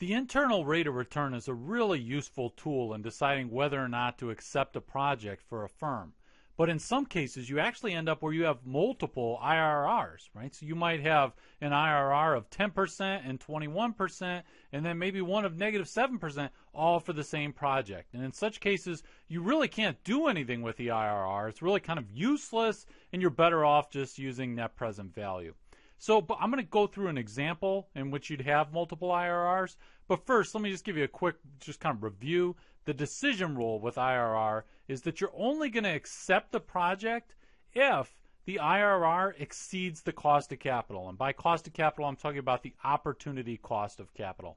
The internal rate of return is a really useful tool in deciding whether or not to accept a project for a firm. But in some cases, you actually end up where you have multiple IRRs, right? So you might have an IRR of 10% and 21%, and then maybe one of negative 7%, all for the same project. And in such cases, you really can't do anything with the IRR. It's really kind of useless, and you're better off just using net present value. So I'm going to go through an example in which you'd have multiple IRRs. But first, let me just give you a quick, just kind of review the decision rule with IRR is that you're only going to accept the project if the IRR exceeds the cost of capital. And by cost of capital, I'm talking about the opportunity cost of capital.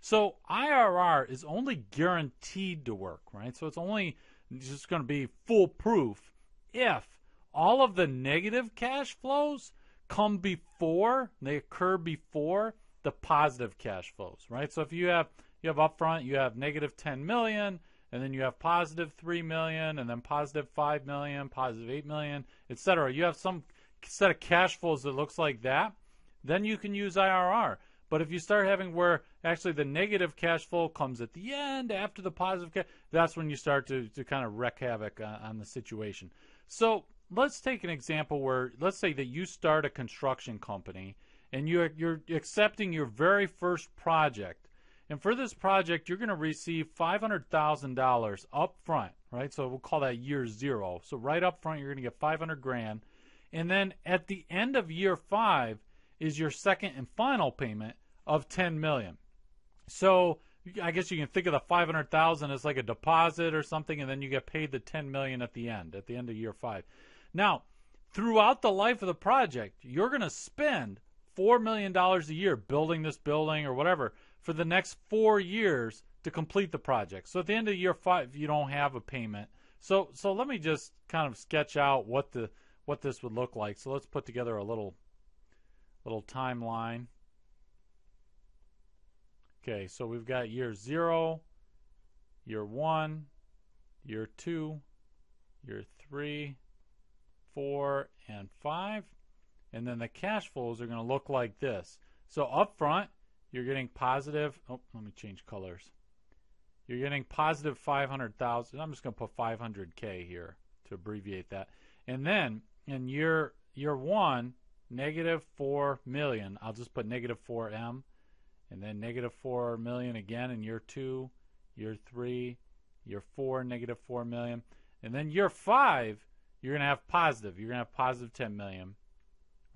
So IRR is only guaranteed to work, right? So it's only just going to be foolproof if all of the negative cash flows come before, they occur before the positive cash flows, right? So if you have you have upfront, you have negative 10 million, and then you have positive 3 million, and then positive 5 million, positive 8 million, etc. You have some set of cash flows that looks like that, then you can use IRR. But if you start having where actually the negative cash flow comes at the end after the positive cash, that's when you start to, to kind of wreak havoc on, on the situation. So let's take an example where let's say that you start a construction company and you're, you're accepting your very first project and for this project, you're going to receive $500,000 up front, right? So we'll call that year zero. So right up front, you're going to get 500 grand. And then at the end of year five is your second and final payment of 10 million. So I guess you can think of the 500,000 as like a deposit or something, and then you get paid the 10 million at the end, at the end of year five. Now, throughout the life of the project, you're going to spend $4 million a year building this building or whatever for the next four years to complete the project. So at the end of year five, you don't have a payment. So so let me just kind of sketch out what the what this would look like. So let's put together a little little timeline. Okay, so we've got year zero, year one, year two, year three, four, and five. And then the cash flows are going to look like this. So up front, you're getting positive. Oh, let me change colors. You're getting positive 500,000. I'm just going to put 500k here to abbreviate that. And then in year year one, negative 4 million. I'll just put negative 4m. And then negative 4 million again in year two, year three, year four, negative 4 million. And then year five, you're going to have positive. You're going to have positive 10 million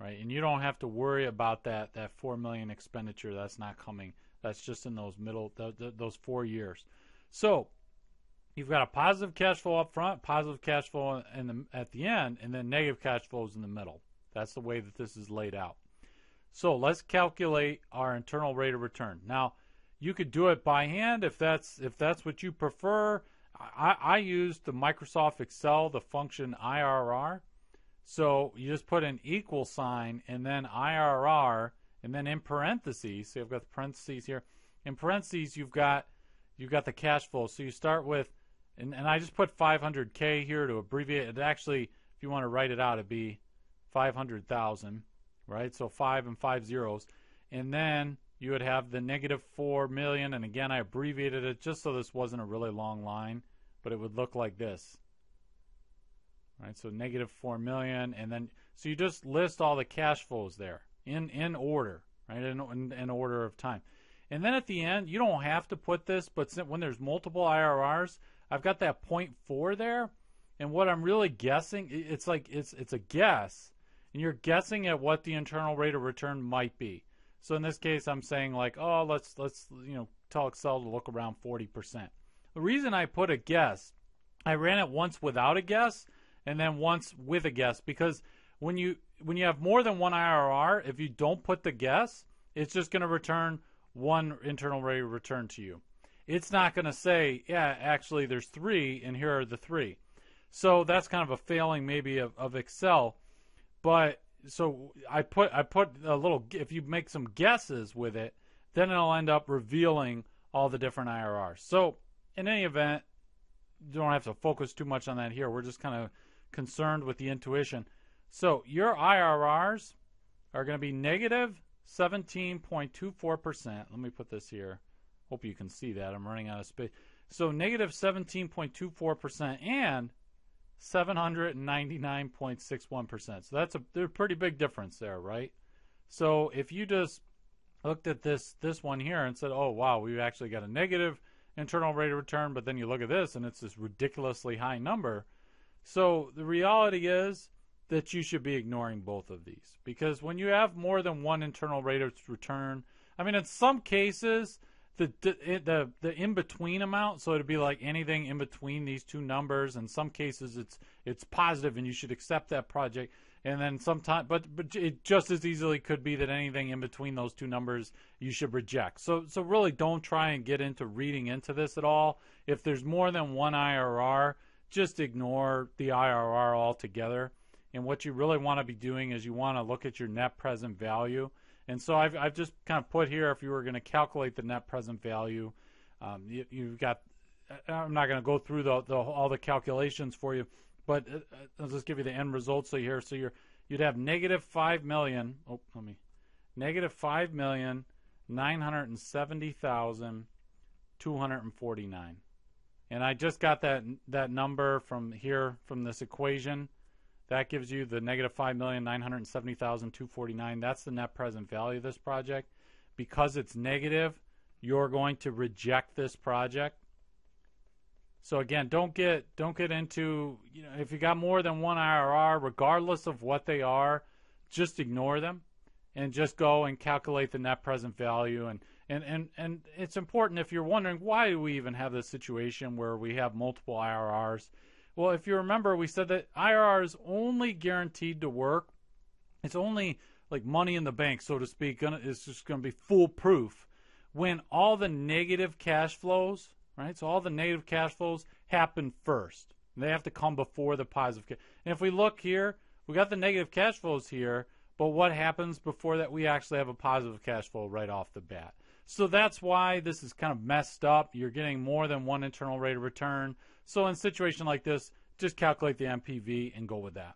right? And you don't have to worry about that that four million expenditure that's not coming. That's just in those middle th- th- those four years. So you've got a positive cash flow up front, positive cash flow in the, at the end, and then negative cash flows in the middle. That's the way that this is laid out. So let's calculate our internal rate of return. Now, you could do it by hand if that's if that's what you prefer. I, I use the Microsoft Excel, the function IRR. So you just put an equal sign and then IRR and then in parentheses, so I've got the parentheses here. In parentheses, you've got you've got the cash flow. So you start with, and, and I just put 500k here to abbreviate it. Actually, if you want to write it out, it'd be 500,000, right? So five and five zeros, and then you would have the negative four million. And again, I abbreviated it just so this wasn't a really long line, but it would look like this right? So negative four million, and then so you just list all the cash flows there in in order, right? In, in, in order of time, and then at the end, you don't have to put this, but when there's multiple IRRs, I've got that point four there, and what I'm really guessing, it's like it's it's a guess, and you're guessing at what the internal rate of return might be. So in this case, I'm saying like, oh, let's let's you know tell Excel to look around 40%. The reason I put a guess, I ran it once without a guess and then once with a guess because when you when you have more than one IRR, if you don't put the guess, it's just going to return one internal rate of return to you. It's not going to say, yeah, actually there's three, and here are the three. So that's kind of a failing maybe of, of Excel. But so I put I put a little. If you make some guesses with it, then it'll end up revealing all the different IRRs. So in any event, you don't have to focus too much on that here. We're just kind of concerned with the intuition. So your IRRs are going to be negative 17.24%. Let me put this here Hope you can see that. I'm running out of space. So negative 17.24% and 799.61%. So that's a, a pretty big difference there, right? So if you just looked at this this one here and said, "Oh wow, we've actually got a negative internal rate of return," but then you look at this and it's this ridiculously high number. So the reality is that you should be ignoring both of these because when you have more than one internal rate of return, I mean, in some cases the the the in between amount. So it'd be like anything in between these two numbers. In some cases, it's it's positive, and you should accept that project. And then sometimes, but but it just as easily could be that anything in between those two numbers you should reject. So so really, don't try and get into reading into this at all. If there's more than one IRR, just ignore the IRR altogether. And what you really want to be doing is you want to look at your net present value and so I've, I've just kind of put here if you were going to calculate the net present value, um, you, have got. I'm not going to go through the, the, all the calculations for you, but uh, uh, I'll just give you the end result. So here, so you're you'd have negative five million. Oh, let me negative five million nine hundred and seventy thousand two hundred and forty nine. And I just got that that number from here from this equation. That gives you the negative five million nine hundred seventy thousand two forty nine. That's the net present value of this project. Because it's negative, you're going to reject this project. So again, don't get don't get into you know if you got more than one IRR, regardless of what they are, just ignore them and just go and calculate the net present value and and and and it's important if you're wondering why do we even have this situation where we have multiple IRRs well, if you remember, we said that IRR is only guaranteed to work. It's only like money in the bank, so to speak. Gonna, it's just going to be foolproof when all the negative cash flows, right? So all the negative cash flows happen first. They have to come before the positive. And if we look here, we got the negative cash flows here, but what happens before that? We actually have a positive cash flow right off the bat. So that's why this is kind of messed up. You're getting more than one internal rate of return. So in a situation like this, just calculate the NPV and go with that.